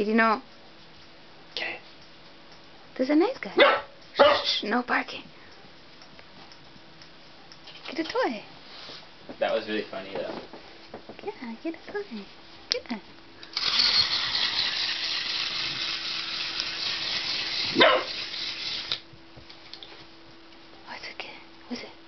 You do not. Okay. There's a nice guy. Shh, no barking. Get a toy. That was really funny though. Yeah, get a toy. Get a. Oh, What's it? What's it?